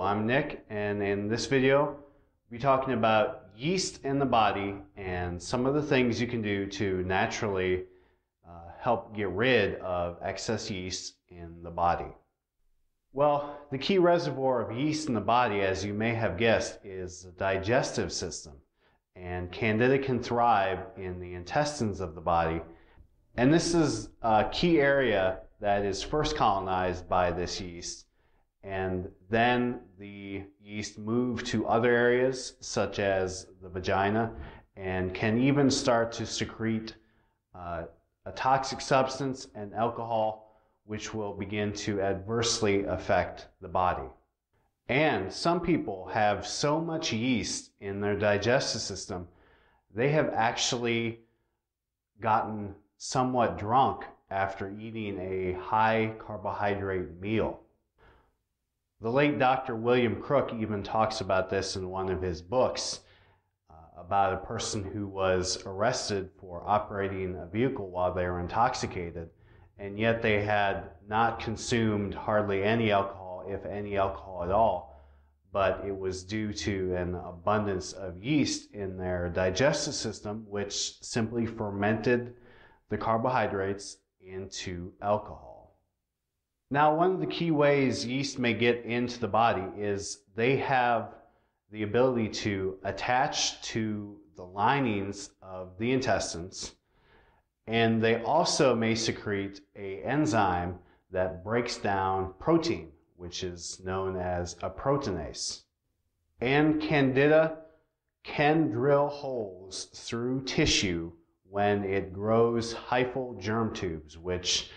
I'm Nick, and in this video, we'll be talking about yeast in the body and some of the things you can do to naturally uh, help get rid of excess yeast in the body. Well, the key reservoir of yeast in the body, as you may have guessed, is the digestive system. And Candida can thrive in the intestines of the body. And this is a key area that is first colonized by this yeast and then the yeast move to other areas such as the vagina and can even start to secrete uh, a toxic substance and alcohol which will begin to adversely affect the body. And some people have so much yeast in their digestive system, they have actually gotten somewhat drunk after eating a high carbohydrate meal. The late Dr. William Crook even talks about this in one of his books uh, about a person who was arrested for operating a vehicle while they were intoxicated, and yet they had not consumed hardly any alcohol, if any alcohol at all, but it was due to an abundance of yeast in their digestive system, which simply fermented the carbohydrates into alcohol. Now, one of the key ways yeast may get into the body is they have the ability to attach to the linings of the intestines, and they also may secrete a enzyme that breaks down protein, which is known as a proteinase. And candida can drill holes through tissue when it grows hyphal germ tubes, which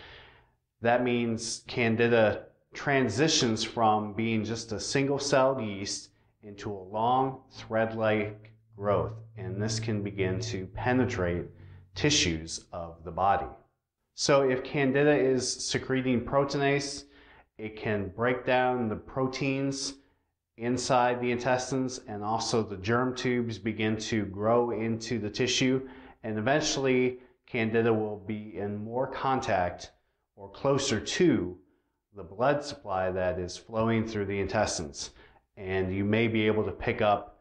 that means Candida transitions from being just a single celled yeast into a long thread like growth, and this can begin to penetrate tissues of the body. So, if Candida is secreting proteinase, it can break down the proteins inside the intestines, and also the germ tubes begin to grow into the tissue, and eventually, Candida will be in more contact or closer to the blood supply that is flowing through the intestines. And you may be able to pick up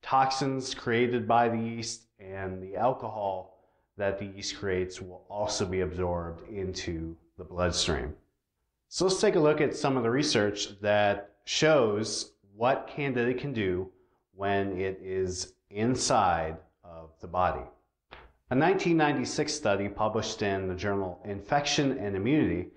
toxins created by the yeast, and the alcohol that the yeast creates will also be absorbed into the bloodstream. So let's take a look at some of the research that shows what Candida can do when it is inside of the body. A 1996 study published in the journal Infection and Immunity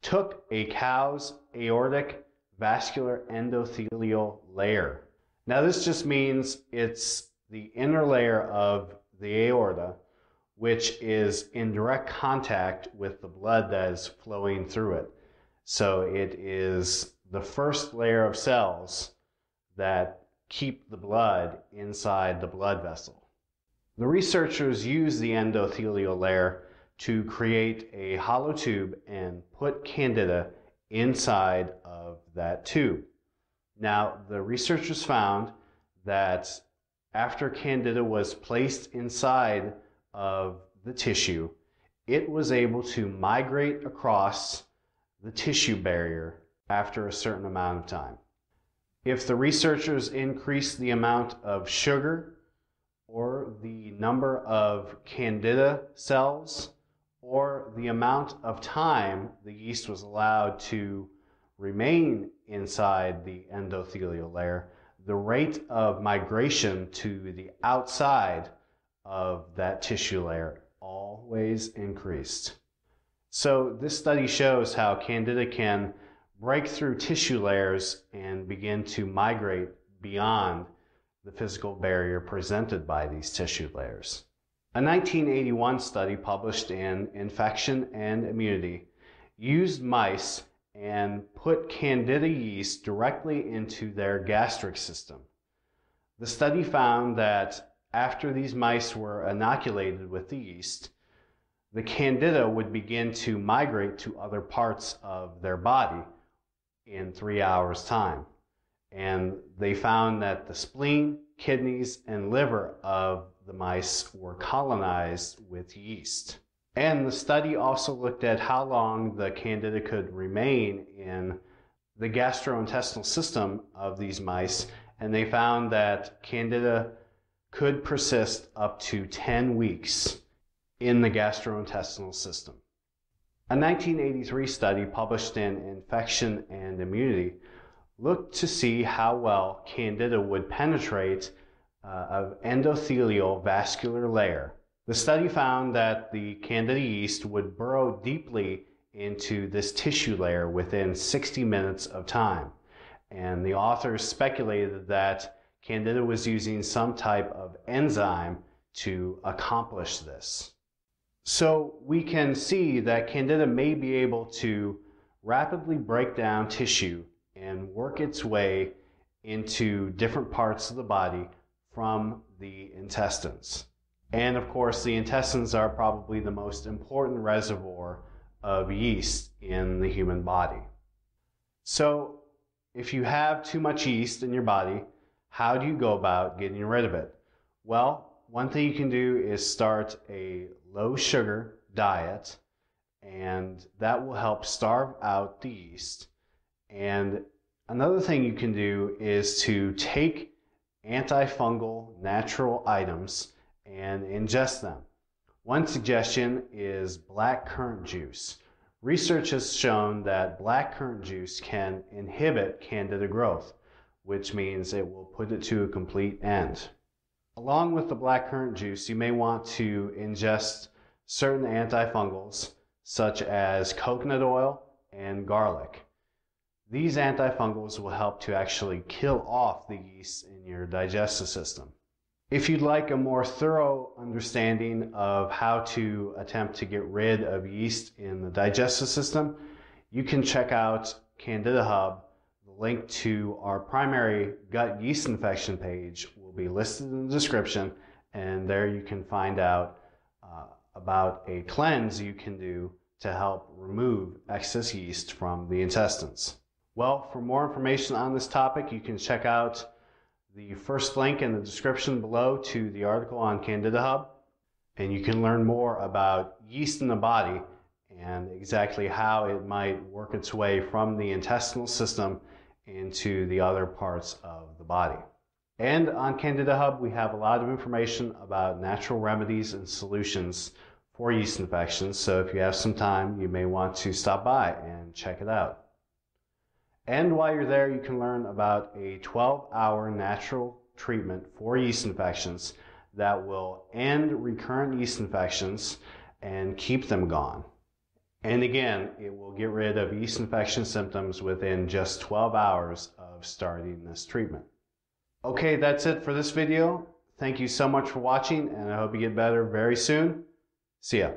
took a cow's aortic vascular endothelial layer. Now, this just means it's the inner layer of the aorta, which is in direct contact with the blood that is flowing through it. So, it is the first layer of cells that keep the blood inside the blood vessel. The researchers used the endothelial layer to create a hollow tube and put candida inside of that tube. Now, the researchers found that after candida was placed inside of the tissue, it was able to migrate across the tissue barrier after a certain amount of time. If the researchers increased the amount of sugar or the number of candida cells or the amount of time the yeast was allowed to remain inside the endothelial layer, the rate of migration to the outside of that tissue layer always increased. So this study shows how candida can break through tissue layers and begin to migrate beyond the physical barrier presented by these tissue layers. A 1981 study published in Infection and Immunity used mice and put candida yeast directly into their gastric system. The study found that after these mice were inoculated with the yeast, the candida would begin to migrate to other parts of their body in three hours' time and they found that the spleen, kidneys, and liver of the mice were colonized with yeast. And the study also looked at how long the candida could remain in the gastrointestinal system of these mice, and they found that Candida could persist up to 10 weeks in the gastrointestinal system. A 1983 study published in Infection and Immunity looked to see how well Candida would penetrate uh, an endothelial vascular layer. The study found that the Candida yeast would burrow deeply into this tissue layer within 60 minutes of time. And the authors speculated that Candida was using some type of enzyme to accomplish this. So we can see that Candida may be able to rapidly break down tissue and work its way into different parts of the body from the intestines. And of course, the intestines are probably the most important reservoir of yeast in the human body. So, if you have too much yeast in your body, how do you go about getting rid of it? Well, one thing you can do is start a low sugar diet, and that will help starve out the yeast. And another thing you can do is to take antifungal natural items and ingest them. One suggestion is black currant juice. Research has shown that black currant juice can inhibit candida growth, which means it will put it to a complete end. Along with the black currant juice, you may want to ingest certain antifungals such as coconut oil and garlic. These antifungals will help to actually kill off the yeast in your digestive system. If you'd like a more thorough understanding of how to attempt to get rid of yeast in the digestive system, you can check out Candida Hub. The link to our primary gut yeast infection page will be listed in the description, and there you can find out uh, about a cleanse you can do to help remove excess yeast from the intestines. Well, for more information on this topic, you can check out the first link in the description below to the article on Candida Hub, and you can learn more about yeast in the body and exactly how it might work its way from the intestinal system into the other parts of the body. And on Candida Hub, we have a lot of information about natural remedies and solutions for yeast infections. So if you have some time, you may want to stop by and check it out. And while you're there, you can learn about a 12 hour natural treatment for yeast infections that will end recurrent yeast infections and keep them gone. And again, it will get rid of yeast infection symptoms within just 12 hours of starting this treatment. Okay, that's it for this video. Thank you so much for watching, and I hope you get better very soon. See ya.